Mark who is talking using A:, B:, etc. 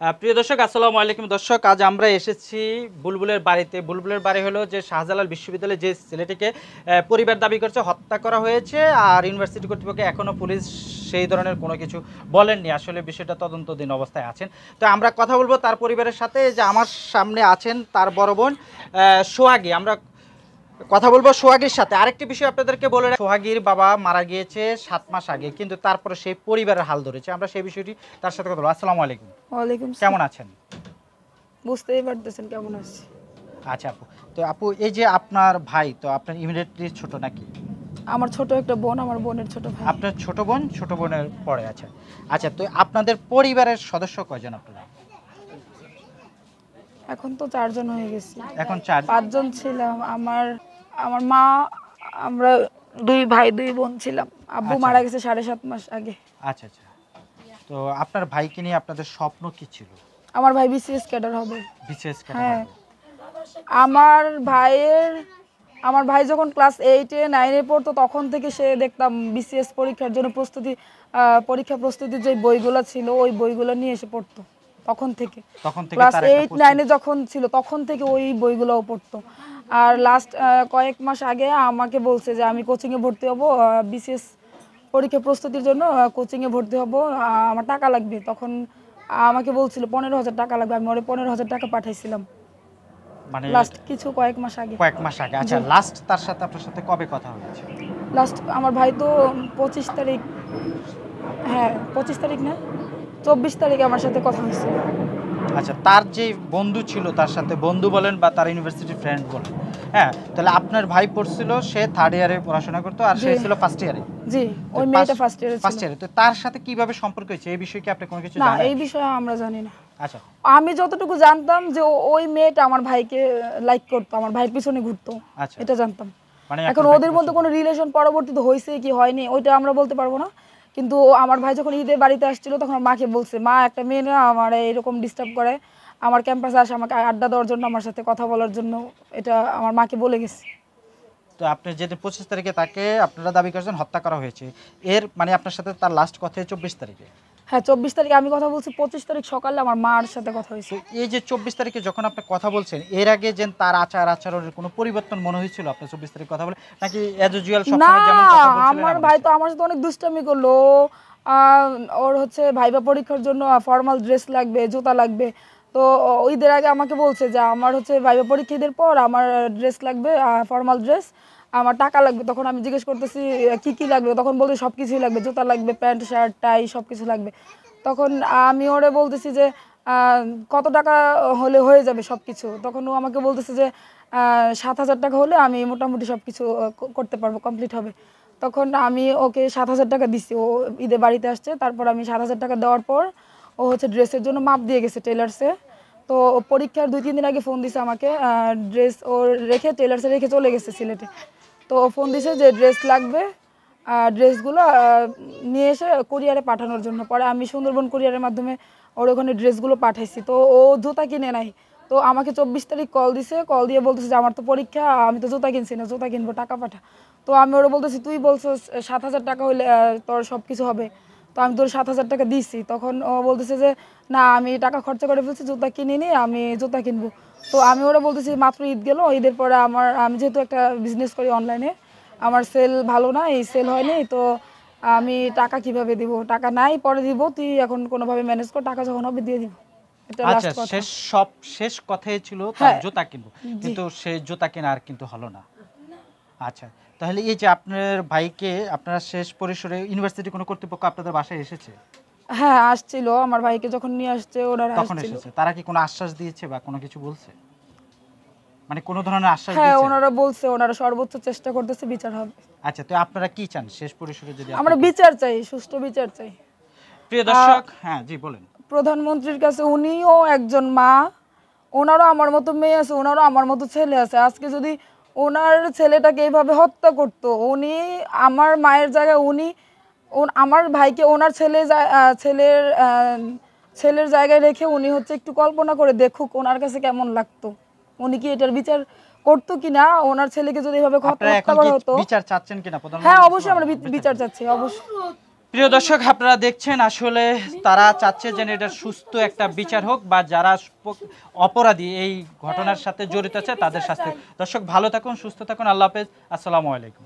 A: প্রিয় দর্শক, আসসালামু আলাইকুম। দর্শক, আজ আমরা এসেছি বুলবুলের বাড়িতে। বুলবুলের বাড়ি হলো যে শাহজালাল বিশ্ববিদ্যালয়ে যে ছেলেটিকে পরিবার দাবি করছে, হত্যা করা হয়েছে আর ইউনিভার্সিটি কর্তৃপক্ষ এখনও পুলিশ সেই ধরনের কোনো কিছু বলেননি। আসলে বিষয়টা তদন্তধীন অবস্থায় আছেন। তো আমরা কথা বলব তার পরিবারের সাথে, যে আমার সামনে আছেন তার বড় বোন সোহাগী। আমরা কথা বলব সোহাগীর সাথে। আরেকটি বিষয় আপনাদেরকে বলে সোহাগীর বাবা মারা গিয়েছে সাত মাস আগে কিন্তু তারপরে সেই পরিবারের হাল ধরেছে। আমরা সেই বিষয়টি তার সাথে কথা বলব। আসসালামু আলাইকুম।
B: ওয়ালাইকুম।
A: কেমন আছেন?
B: বুঝতেই পারতেছেন কেমন আছি।
A: আচ্ছা আপু তো আপু এই যে আপনার ভাই তো আপনার ইমিডিয়েটলি ছোট নাকি?
B: আমার ছোট একটা বোন আমার বোনের ছোট ভাই।
A: আপনার ছোট বোন ছোট বোনের পরে আছে আচ্ছা তো আপনাদের পরিবারের সদস্য কয়জন আপনারা?
B: এখন তো চারজন হয়ে গেছি।
A: এখন চার
B: পাঁচজন ছিলাম আমার আমার মা আমরা দুই ভাই দুই বোন ছিলাম। আব্বু
A: আচ্ছা।
B: মারা গেছে সাড়ে সাত মাস আগে।
A: আচ্ছা আচ্ছা। তো আপনার ভাইকে নিয়ে আপনাদের স্বপ্ন কি ছিল?
B: আমার ভাই বিসিএস ক্যাডার হবে।
A: বিশেষ
B: হ্যাঁ। আমার ভাইয়ের আমার ভাই যখন ক্লাস এইটে নাইনে পড়তো তখন থেকে সে দেখতাম বিসিএস পরীক্ষার জন্য প্রস্তুতি পরীক্ষা প্রস্তুতির যে বইগুলো ছিল ওই বইগুলো নিয়ে এসে পড়তো। তখন থেকে। ক্লাস এইট নাইনে যখন ছিল তখন থেকে ওই বইগুলোও পড়তো। আর লাস্ট কয়েক মাস আগে আমাকে বলছে যে আমি কোচিংয়ে ভর্তি হব বিসিএস পরীক্ষা প্রস্তুতির জন্য কোচিংয়ে ভর্তি হব আমার টাকা লাগবে। তখন আমাকে বলছিল পনেরো হাজার টাকা লাগবে। আমি ওরে পনেরো হাজার টাকা পাঠাইছিলাম।
A: মানে
B: লাস্ট কিছু কয়েক মাস আগে।
A: কয়েক মাস আগে। আচ্ছা লাস্ট তার সাথে আপনার সাথে কবে কথা হয়েছে?
B: লাস্ট আমার ভাই তো পঁচিশ তারিখ হ্যাঁ পঁচিশ তারিখ না চব্বিশ তারিখে আমার সাথে কথা হয়েছিল।
A: আচ্ছা তার যে বন্ধু ছিল তার সাথে বন্ধু বলেন বা তার ইউনিভার্সিটি ফ্রেন্ড বলেন হ্যাঁ তাহলে আপনার ভাই পড়ছিল সে থার্ড ইয়ারে পড়াশোনা করতো আর সে ছিল ফার্স্ট ইয়ারে
B: জি ওই মেয়েটা ফার্স্ট ইয়ারে
A: ফার্স্ট ইয়ারে তো তার সাথে কীভাবে সম্পর্ক হয়েছে? এই বিষয়ে কি আপনি কোনো কিছু জানেন?
B: না এই বিষয়ে আমরা জানি না।
A: আচ্ছা।
B: আমি যতটুকু জানতাম যে ওই মেয়েটা আমার ভাইকে লাইক করতো আমার ভাইয়ের পিছনে ঘুরতো।
A: আচ্ছা।
B: এটা জানতাম।
A: মানে
B: এখন ওদের মধ্যে কোনো রিলেশন পরবর্তীতে হয়েছে কি হয়নি ওইটা আমরা বলতে পারব না। কিন্তু আমার ভাই যখন ঈদের বাড়িতে আসছিল, তখন মাকে বলছে, মা, একটা মেয়ে না আমার এরকম ডিস্টার্ব করে। আমার ক্যাম্পাসে আসে, আমাকে আড্ডা দেওয়ার জন্য, আমার সাথে কথা বলার জন্য। এটা আমার মাকে বলে গেছে।
A: তো আপনি যেদিন পঁচিশ তারিখে তাকে আপনারা দাবি করছেন, হত্যা করা হয়েছে। এর মানে আপনার সাথে তার লাস্ট কথা চব্বিশ তারিখে।
B: হ্যাঁ চব্বিশ তারিখে আমি কথা বলছি পঁচিশ তারিখ সকালে আমার মার সাথে কথা হয়েছে।
A: এই যে চব্বিশ তারিখে যখন আপনি কথা বলছেন এর আগে যে তার আচার আচরণের কোনো পরিবর্তন মনে হয়েছিল আপনি চব্বিশ তারিখ কথা বলে? নাকি অ্যাজ ইউজুয়াল
B: না আমার ভাই তো আমার সাথে অনেক দুষ্টামি করল। আহ, ওর হচ্ছে ভাইবা পরীক্ষার জন্য ফর্মাল ড্রেস লাগবে জুতা লাগবে। তো ও- ঈদের আগে আমাকে বলছে যে আমার হচ্ছে ভাইবা পরীক্ষা ঈদের পর আমার ড্রেস লাগবে ফর্মাল ড্রেস আমার টাকা লাগবে, তখন আমি জিজ্ঞেস করতেছি কি কি লাগবে? তখন বলতে সব কিছুই লাগবে, জুতা লাগবে, প্যান্ট, শার্ট, টাই সব কিছু লাগবে। তখন আমি ওরে বলতেছি যে কত টাকা হলে হয়ে যাবে সব কিছু তখন ও আমাকে বলতেছে যে সাত হাজার টাকা হলে আমি মোটামুটি সব কিছু করতে পারব, কমপ্লিট হবে। তখন আমি ওকে সাত হাজার টাকা দিছি, ও ঈদে বাড়িতে আসছে, তারপর আমি সাত হাজার টাকা দেওয়ার পর ও হচ্ছে ড্রেসের জন্য মাপ দিয়ে গেছে টেলার্সে তো পরীক্ষার দুই, তিন দিন আগে ফোন দিছে আমাকে ড্রেস ও রেখে টেলার্সে রেখে চলে গেছে সিলেটে। তো ফোন দিছে যে ড্রেস লাগবে, আর ড্রেসগুলো নিয়ে এসে কুরিয়ারে পাঠানোর জন্য। পরে আমি সুন্দরবন কুরিয়ারের মাধ্যমে ওর ওখানে ড্রেসগুলো পাঠাইছি। তো ও জুতা কিনে নাই। তো আমাকে চব্বিশ তারিখ কল দিছে। কল দিয়ে বলতেছে যে, আমার তো পরীক্ষা, আমি তো জুতা কিনছি না, জুতা কিনবো, টাকা পাঠা। তো আমি ওরা বলতেছি, তুই বলছো সাত হাজার টাকা হলে তোর সব কিছু হবে। তো আমি তোর সাত হাজার টাকা দিছি। তখন ও বলতেছে যে, না, আমি টাকা খরচা করে ফেলছি, জুতা কিনিনি, আমি জুতা কিনবো। তো আমি ওরা বলতেছি মাত্র ঈদ গেল ঈদের পরে আমার আমি যেহেতু একটা বিজনেস করি অনলাইনে আমার সেল ভালো না এই সেল হয়নি তো আমি টাকা কীভাবে দিব? টাকা নাই পরে দিব তুই এখন কোনোভাবে ম্যানেজ কর টাকা যখন হবে দিয়ে দিব।
A: আচ্ছা শেষ সব শেষ কথাই ছিল তার
B: হ্যাঁ।
A: জুতা কিনবো কিন্তু সে জুতা কেনা আর কিন্তু হলো না। আচ্ছা তাহলে এই যে আপনার ভাইকে আপনারা শেষ পরিসরে ইউনিভার্সিটি কোনো কর্তৃপক্ষ আপনাদের বাসায় এসেছে?
B: হ্যাঁ আসছিল। আমার ভাইকে যখন নিয়ে আসছে ওনারা
A: তখন
B: আসছিল।
A: এসেছে। তারা কি কোনো আশ্বাস দিয়েছে বা কোনো কিছু বলছে? মানে কোনো ধরনের আশ্বাস
B: হ্যাঁ ওনারা বলছে ওনারা সর্বোচ্চ চেষ্টা করতেছে বিচার হবে।
A: আচ্ছা তো আপনারা কি চান শেষ পরিসরে যদি
B: আমরা বিচার চাই সুষ্ঠু বিচার চাই।
A: প্রিয় দর্শক হ্যাঁ জি বলেন।
B: প্রধানমন্ত্রীর কাছে উনিও একজন মা। ওনারও আমার মতো মেয়ে আছে ওনারও আমার মতো ছেলে আছে। আজকে যদি ওনার ছেলেটাকে এইভাবে হত্যা করতো উনি আমার মায়ের জায়গায় উনি আমার ভাইকে ওনার ছেলে ছেলের ছেলের জায়গায় রেখে উনি হচ্ছে একটু কল্পনা করে দেখুক ওনার কাছে কেমন লাগতো। উনি কি এটার বিচার করতো কিনা ওনার ছেলেকে যদি এভাবে হত্যা করা হতো?
A: বিচার চাচ্ছেন কিনা?
B: হ্যাঁ অবশ্যই আমরা বিচার চাচ্ছি অবশ্যই।
A: প্রিয় দর্শক আপনারা দেখছেন আসলে তারা চাচ্ছে যেন এটা সুস্থ একটা বিচার হোক বা যারা অপরাধী এই ঘটনার সাথে জড়িত আছে তাদের শাস্তি দর্শক ভালো থাকুন সুস্থ থাকুন। আল্লাহ হাফেজ। আসসালামু আলাইকুম।